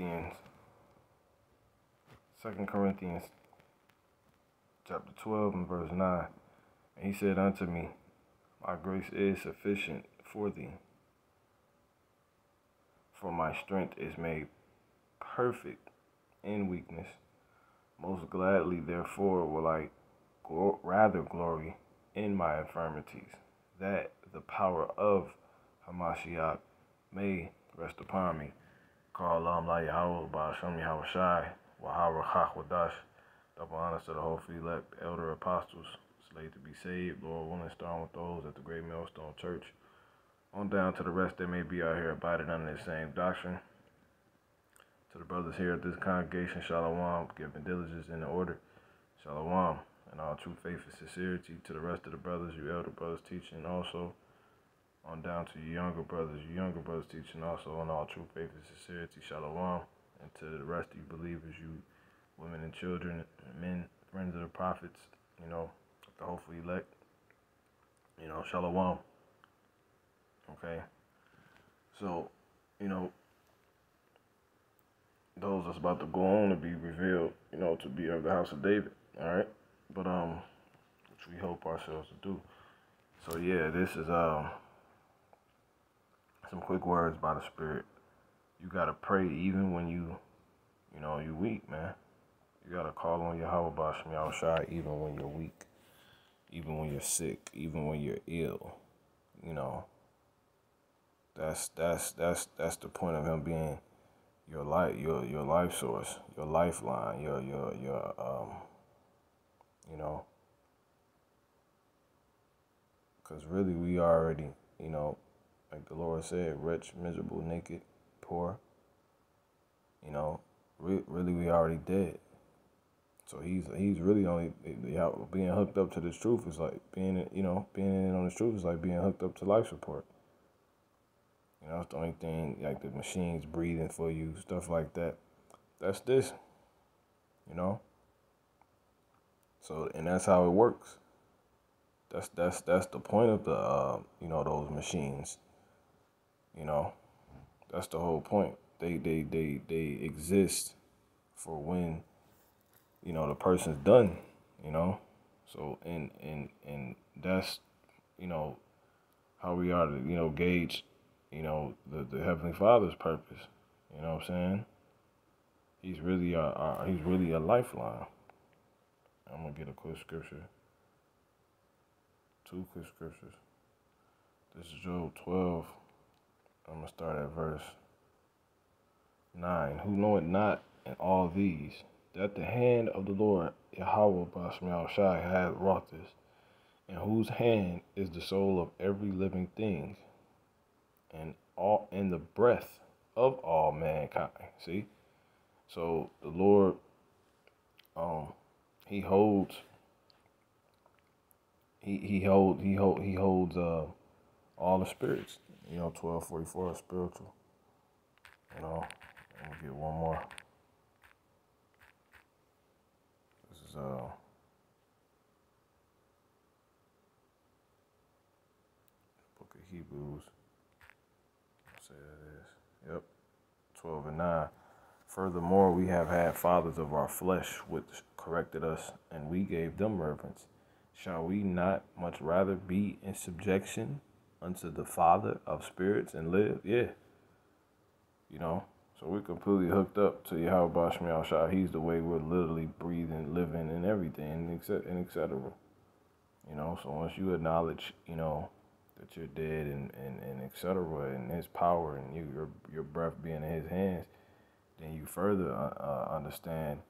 Corinthians, Second Corinthians, chapter twelve and verse nine. And he said unto me, My grace is sufficient for thee, for my strength is made perfect in weakness. Most gladly, therefore, will I rather glory in my infirmities, that the power of Hamashiach may rest upon me. Call um la Yahweh by Shem Yahweh Shai, Wahara Chachwadash, double honors to the whole elect, elder apostles, slave to be saved, Lord willing, starting with those at the great millstone church, on down to the rest that may be out here abiding under the same doctrine. To the brothers here at this congregation, Shalom, giving diligence in the order, Shalom, and all true faith and sincerity. To the rest of the brothers, you elder brothers teaching also, on down to your younger brothers, your younger brothers teaching also on all true faith and sincerity, Shalom, and to the rest of you believers, you women and children, men, friends of the prophets, you know, the hopefully elect, you know, Shalom. Okay, so, you know, those that's about to go on to be revealed, you know, to be of the house of David. All right, but um, which we hope ourselves to do. So yeah, this is um some quick words by the Spirit. You gotta pray even when you, you know, you weak, man. You gotta call on Yahweh Basham Yahushai even when you're weak, even when you're sick, even when you're ill. You know. That's that's that's that's the point of him being your life, your your life source, your lifeline, your your your um, you know, because really we already, you know, like the Lord said, rich, miserable, naked, poor. You know, re- really we already dead. So he's he's really only being hooked up to this truth is like being you know being in on this truth is like being hooked up to life support. You know, it's the only thing like the machines breathing for you, stuff like that. That's this. You know. So and that's how it works. That's that's that's the point of the uh, you know those machines. You know, that's the whole point. They they they they exist for when you know the person's done. You know, so and and and that's you know how we are to you know gauge you know, the, the Heavenly Father's purpose. You know what I'm saying? He's really a, a he's really a lifeline. I'm gonna get a quick scripture. Two quick scriptures. This is Job 12. I'm gonna start at verse 9. Who know it not in all these, that the hand of the Lord Yahweh Bashmiel Shai hath wrought this, and whose hand is the soul of every living thing, and all in the breath of all mankind. See? So the Lord um he holds he he hold he hold he holds uh all the spirits. You know, twelve forty four spiritual. You know, let me get one more. This is uh book of Hebrews say that is. Yep. 12 and 9. Furthermore, we have had fathers of our flesh which corrected us, and we gave them reverence. Shall we not much rather be in subjection unto the Father of spirits and live? Yeah. You know, so we're completely hooked up to Yahweh Bashmiel Shah. He's the way we're literally breathing, living, and everything, and etc. You know, so once you acknowledge, you know, that you're dead and, and, and etc. and his power and you, your your breath being in his hands, then you further uh, uh, understand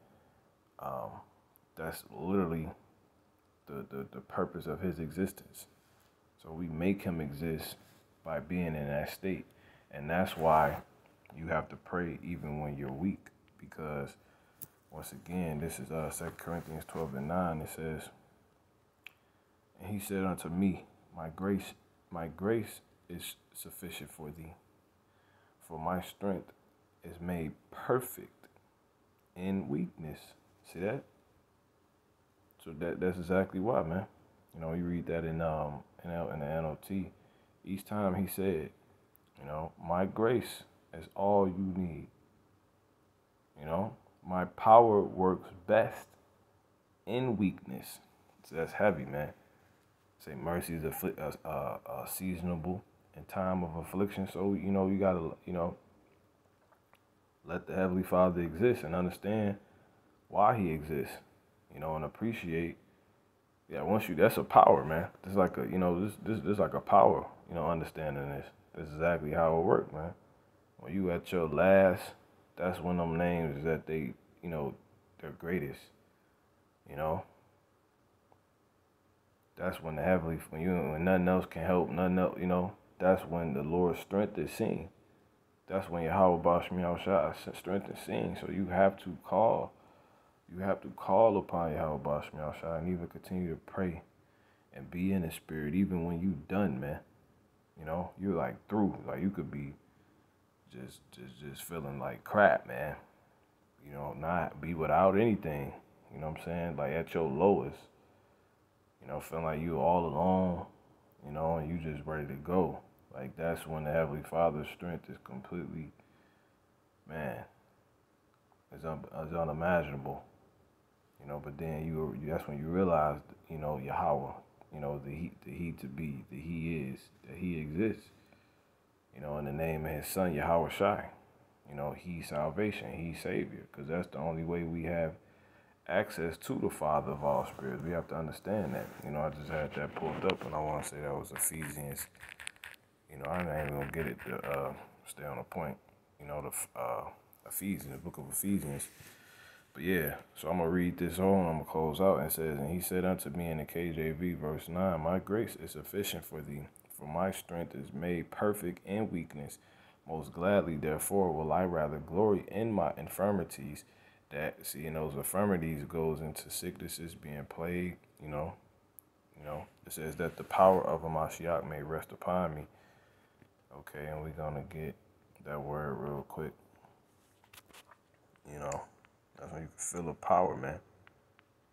um, that's literally the, the, the purpose of his existence. So we make him exist by being in that state. And that's why you have to pray even when you're weak. Because once again, this is uh 2 Corinthians 12 and 9. It says, And he said unto me, My grace my grace is sufficient for thee, for my strength is made perfect in weakness. See that? So that that's exactly why, man. You know, you read that in um in, in the NLT. Each time he said, you know, my grace is all you need. You know, my power works best in weakness. So that's heavy, man. Say mercy is affli- uh, uh, uh, seasonable in time of affliction. So you know you gotta you know let the heavenly Father exist and understand why He exists. You know and appreciate. Yeah, once you that's a power, man. It's like a you know this this this like a power. You know understanding this. That's exactly how it works, man. When you at your last, that's when them names that they you know they're greatest. You know. That's when the heavenly, when you, when nothing else can help, nothing else, you know, that's when the Lord's strength is seen. That's when Yahweh Bashmi Shah strength is seen. So you have to call, you have to call upon Yahweh Bashmi Shah and even continue to pray and be in the spirit, even when you done, man. You know, you're like through, like you could be just, just, just feeling like crap, man. You know, not be without anything. You know what I'm saying? Like at your lowest you know, feeling like you all alone, you know, and you just ready to go. Like that's when the Heavenly Father's strength is completely, man, it's, un- it's unimaginable. You know, but then you that's when you realize, you know, Yahweh, you know, the he, the he to be, the he is, that he exists. You know, in the name of his son, Yahweh Shai. You know, he's salvation, he's savior, because that's the only way we have access to the Father of all spirits. We have to understand that. You know, I just had that pulled up, and I want to say that was Ephesians. You know, I ain't gonna get it to uh, stay on the point. You know, the uh, Ephesians, the book of Ephesians. But yeah, so I'm gonna read this on. I'm gonna close out. And says, "And he said unto me in the KJV, verse nine, My grace is sufficient for thee, for my strength is made perfect in weakness. Most gladly, therefore, will I rather glory in my infirmities." that seeing those infirmities goes into sicknesses, being plagued, you know. You know, it says that the power of a Mashiach may rest upon me. Okay, and we're gonna get that word real quick. You know, that's when you can feel the power, man.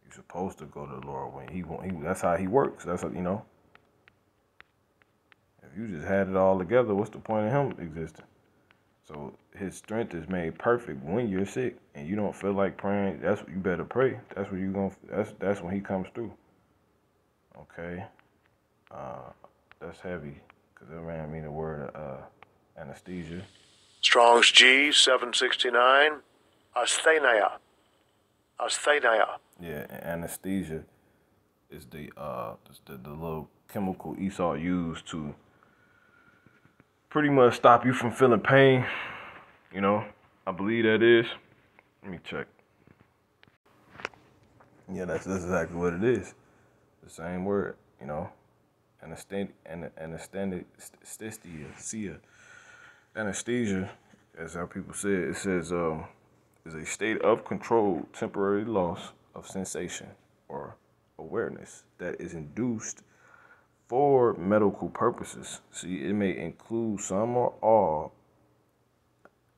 You're supposed to go to the Lord when He want. He that's how He works. That's how, you know. If you just had it all together, what's the point of Him existing? So his strength is made perfect when you're sick and you don't feel like praying. That's what you better pray. That's what you gonna. that's that's when he comes through. Okay. Uh, that's heavy because it ran me the word uh, anesthesia. Strong's G seven sixty nine, asthenia, asthenia. Yeah, anesthesia is the uh the, the little chemical Esau used to pretty much stop you from feeling pain. You know, I believe that is. Let me check. Yeah, that's, that's exactly what it is. The same word, you know. Anesthesia, anesthesia, anesthesia, as how people say it, it says um, is a state of controlled temporary loss of sensation or awareness that is induced for medical purposes. See, it may include some or all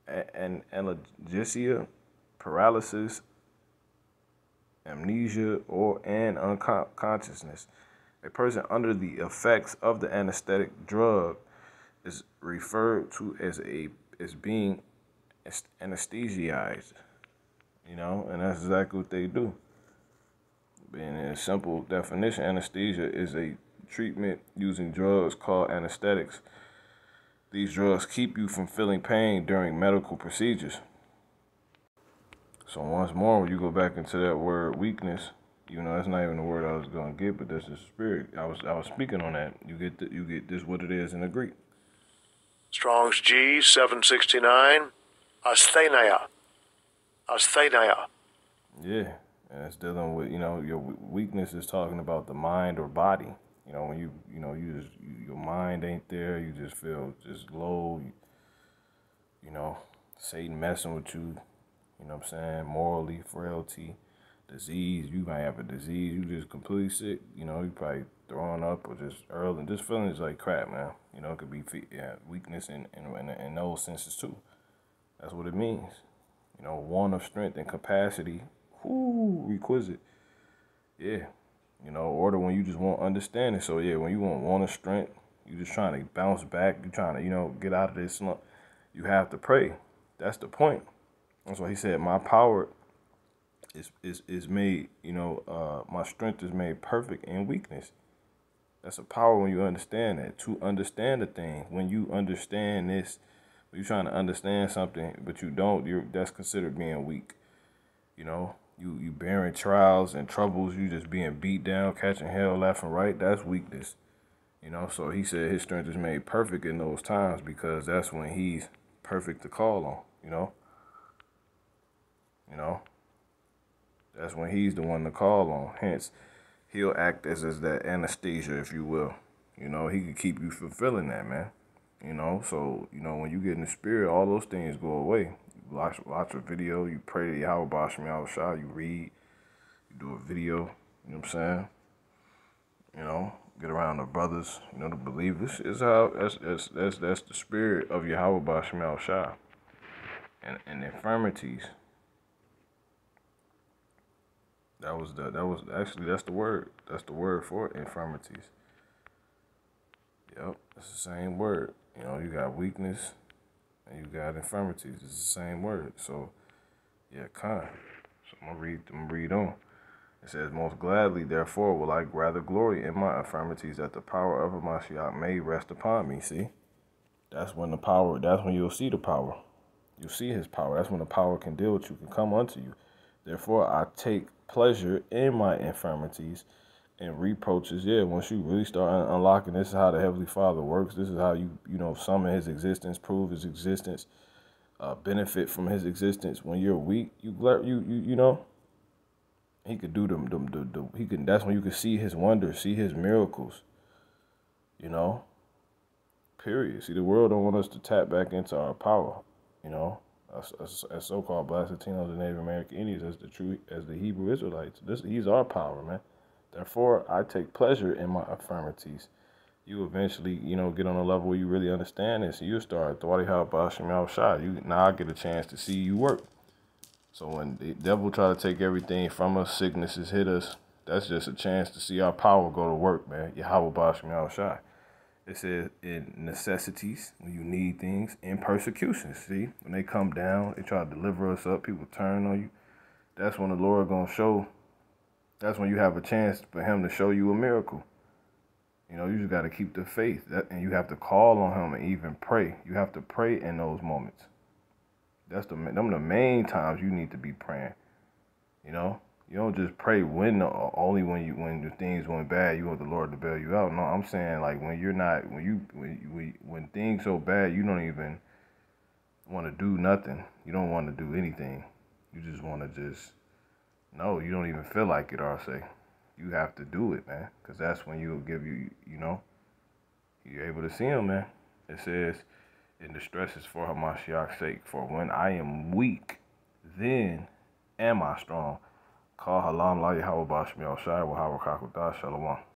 an analgesia, paralysis, amnesia, or an unconsciousness. A person under the effects of the anesthetic drug is referred to as a as being anesthetized. You know, and that's exactly what they do. In a simple definition, anesthesia is a treatment using drugs called anesthetics. These drugs keep you from feeling pain during medical procedures. So once more, when you go back into that word weakness, you know that's not even the word I was gonna get, but that's the spirit. I was I was speaking on that. You get the, you get this what it is in the Greek. Strong's G seven sixty nine, asthenia, asthenia. Yeah, and it's dealing with you know your weakness is talking about the mind or body. You know, when you you know you just you, your mind ain't there, you just feel just low. You, you know, Satan messing with you. You know what I'm saying? Morally, frailty, disease. You might have a disease. You just completely sick. You know, you probably throwing up or just early. Just feeling is like crap, man. You know, it could be yeah, weakness in, in, in, in those senses too. That's what it means. You know, one of strength and capacity. Whoo, requisite. Yeah, you know, order when you just want understanding. So yeah, when you want one of strength, you just trying to bounce back. You're trying to you know get out of this slump. You have to pray. That's the point. That's why he said, "My power is is is made. You know, uh, my strength is made perfect in weakness. That's a power when you understand that. To understand the thing, when you understand this, you're trying to understand something, but you don't, you're that's considered being weak. You know, you you bearing trials and troubles, you just being beat down, catching hell left and right. That's weakness. You know, so he said his strength is made perfect in those times because that's when he's perfect to call on. You know. You know. That's when he's the one to call on. Hence, he'll act as, as that anesthesia, if you will. You know, he can keep you fulfilling that, man. You know, so, you know, when you get in the spirit, all those things go away. You watch, watch a video, you pray to Yahweh Bashmi Al Shah, you read, you do a video, you know what I'm saying? You know, get around the brothers, you know, to believe this is how, that's, that's, that's, that's the spirit of Yahweh Bashmi Al Shah. And, and infirmities that was the that was actually that's the word. That's the word for it, infirmities. Yep, it's the same word. You know, you got weakness and you got infirmities. It's the same word. So yeah, kind. So I'm gonna read I'm gonna read on. It says, Most gladly, therefore, will I rather glory in my infirmities that the power of Mashiach may rest upon me. See? That's when the power, that's when you'll see the power. You'll see his power. That's when the power can deal with you, can come unto you. Therefore, I take pleasure in my infirmities and reproaches. Yeah, once you really start un- unlocking, this is how the Heavenly Father works. This is how you, you know, summon His existence, prove His existence, uh, benefit from His existence. When you're weak, you, you, you, you know, He could do them. them, the, the, he can. That's when you can see His wonders, see His miracles. You know. Period. See, the world don't want us to tap back into our power. You know as, as, so-called Black Latinos and Native American Indians as the true as the Hebrew Israelites. This he's our power, man. Therefore, I take pleasure in my infirmities. You eventually, you know, get on a level where you really understand this. You start Thwadi Bashim Shah. You now I get a chance to see you work. So when the devil try to take everything from us, sicknesses hit us. That's just a chance to see our power go to work, man. Yahweh Bashim Shah. It says in necessities, when you need things, in persecution. See, when they come down, they try to deliver us up, people turn on you. That's when the Lord gonna show. That's when you have a chance for Him to show you a miracle. You know, you just got to keep the faith, that, and you have to call on Him and even pray. You have to pray in those moments. That's the them the main times you need to be praying. You know, you don't just pray when only when you when the things went bad you want the Lord to bail you out. No, I'm saying like when you're not when you when when, when things so bad you don't even want to do nothing. You don't want to do anything. You just want to just no. You don't even feel like it. Say you have to do it, man, because that's when you'll give you you know you're able to see him, man. It says in distress is for Hamashiach's sake. For when I am weak, then am I strong. Call halam la Yahweh Bashmi Al Shai wa Shalom.